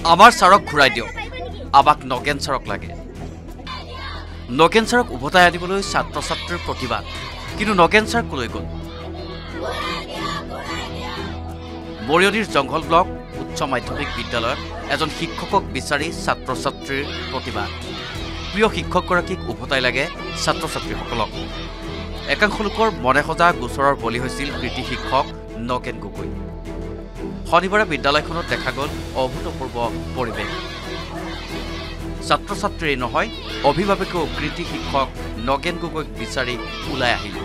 আমাৰ ছাৰক ঘূৰাই দিয়ক। আমাক নগেন ছাৰক লাগে। নগেন ছাৰক উভতাই আনিবলৈ ছাত্ৰ ছাত্ৰীৰ প্ৰতিবাদ। কিন্তু নগেন ছাৰ কলৈ গ'ল? মৰিয়নিৰ জংঘল ব্লক উচ্চ মাধ্যমিক বিদ্যালয়ত এজন শিক্ষকক বিচাৰি ছাত্ৰ ছাত্ৰীৰ প্ৰতিবাদ। প্ৰিয় শিক্ষকগৰাকীক উভতাই লাগে ছাত্ৰ ছাত্ৰীসকলক একাংশ লোকৰ মনে সজা গোচৰৰ বলি হৈছিল কৃতি শিক্ষক নগেন গগৈ। শনিবাৰে বিদ্যালয়খনত দেখা গ'ল অভূতপূৰ্ব পৰিৱেশ। ছাত্ৰ ছাত্ৰীয়ে নহয় অভিভাৱকেও কৃতি শিক্ষক নগেন গগৈক বিচাৰি ওলাই আহিল।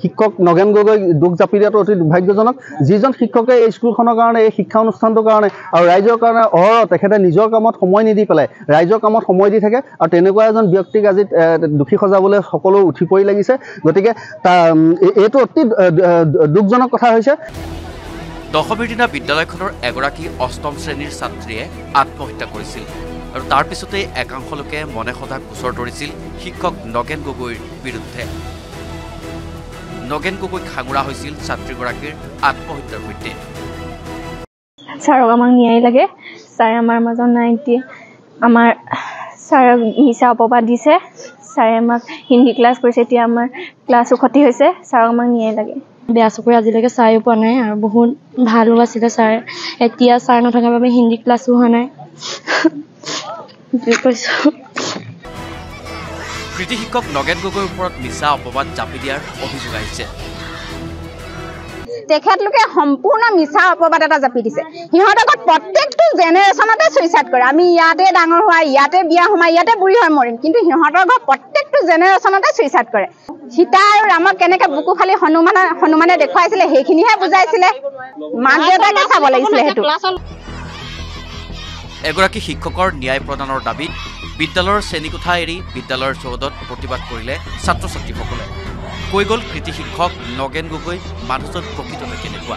শিক্ষক নগেন গগৈ দুখ জাপি দিয়াটো অতি দুৰ্ভাগ্যজনক। যিজন শিক্ষকে এই স্কুলখনৰ কাৰণে এই শিক্ষা অনুষ্ঠানটোৰ কাৰণে আৰু ৰাইজৰ কাৰণে অহৰহ তেখেতে নিজৰ কামত সময় নিদি পেলাই ৰাইজৰ কামত সময় দি থাকে আৰু তেনেকুৱা এজন ব্যক্তিক আজি দোষী সজাবলৈ সকলো উঠি পৰি লাগিছে। গতিকে এইটো অতি দুখজনক কথা হৈছে। দশমীৰ দিনা বিদ্যালয়খনৰ এগৰাকী অষ্টম শ্ৰেণীৰ ছাত্ৰীয়ে আত্মহত্যা কৰিছিল আৰু তাৰ পিছতেই একাংশ লোকে মনে সদা গোচৰ তৰিছিল শিক্ষক নগেন গগৈৰ বিৰুদ্ধে। নগেন গগৈক সাঙুৰা হৈছিল ছাত্ৰীগৰাকীৰ আত্মহত্যাৰ সৈতে। ছাৰক আমাক ন্যায় লাগে। ছাৰে আমাৰ মাজত নাই এতিয়া। আমাৰ ছাৰক মিছা অপবাদ দিছে। ছাৰে আমাক হিন্দী ক্লাছ কৰিছে এতিয়া আমাৰ ক্লাছো ক্ষতি হৈছে। ছাৰক আমাক ন্যায় লাগে। বেয়া চকুৰে আজিলৈকে চাইও পোৱা নাই আৰু বহুত ভালো আছিলে ছাৰ। এতিয়া ছাৰ নথকাৰ বাবে হিন্দী ক্লাছো হোৱা নাই। কৈছোঁ কৃতি শিক্ষক নগেন গগৈৰ ওপৰত মিছা অপবাদ জাপি দিয়াৰ অভিযোগ আহিছে। তেখেতলোকে সম্পূৰ্ণ মিছা অপবাদ এটা জাপি দিছে। সিহঁতৰ ঘৰত প্ৰত্যেকটো জেনেৰেশ্যনতে চুইচাইড কৰে। আমি ইয়াতে ডাঙৰ হোৱা ইয়াতে বিয়া সোমাই ইয়াতে বুঢ়ী হৈ মৰিম। কিন্তু সিহঁতৰ ঘৰত প্ৰত্যেকটো জেনেৰেশ্যনতে চুইচাইড কৰে। সীতা আৰু ৰামক কেনেকে বুকু ফালি হনুমানে হনুমানে দেখুৱাইছিলে সেইখিনিহে বুজাইছিলে। মাক দেউতাকে চাব লাগিছিলে সেইটো। এগৰাকী শিক্ষকৰ ন্যায় প্ৰদানৰ দাবীত বিদ্যালয়ৰ শ্ৰেণীকোঠা এৰি বিদ্যালয়ৰ চৌহদত প্ৰতিবাদ কৰিলে ছাত্ৰ ছাত্ৰীসকলে কৈ গ'ল কৃতি শিক্ষক নগেন গগৈ মানুহজন প্ৰকৃততে কেনেকুৱা?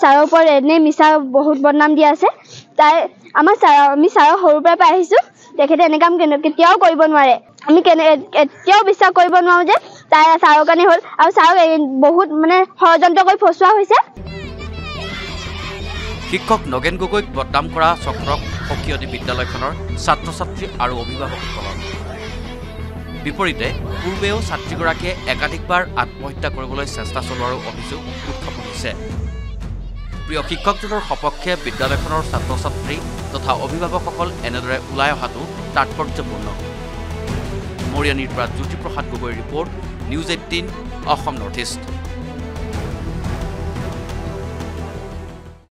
ছাৰৰ ওপৰত এনেই মিছা বহুত বদনাম দিয়া আছে। তাই আমাৰ ছাৰ আমি ছাৰক সৰুৰ পৰাই পাই আহিছোঁ। তেখেতে এনে কাম কেতিয়াও কৰিব নোৱাৰে। আমি কেনে কেতিয়াও বিশ্বাস কৰিব নোৱাৰোঁ যে তাই ছাৰৰ কাৰণে হ'ল। আৰু ছাৰক বহুত মানে ষড়যন্ত্ৰ কৰি ফচুৱা হৈছে। শিক্ষক নগেন গগৈক বদনাম কৰা চক্ৰক সকিয়নি বিদ্যালয়খনৰ ছাত্ৰ ছাত্ৰী আৰু অভিভাৱকসকলৰ বিপৰীতে পূৰ্বেও ছাত্ৰীগৰাকীয়ে একাধিকবাৰ আত্মহত্যা কৰিবলৈ চেষ্টা চলোৱাৰো অভিযোগ উত্থাপন হৈছে। প্ৰিয় শিক্ষকজনৰ সপক্ষে বিদ্যালয়খনৰ ছাত্ৰ ছাত্ৰী তথা অভিভাৱকসকল এনেদৰে ওলাই অহাটো তাৎপৰ্যপূৰ্ণ। মৰিয়ানীৰ পৰা জ্যোতিপ্ৰসাদ গগৈৰ report news eighteen Assam north east.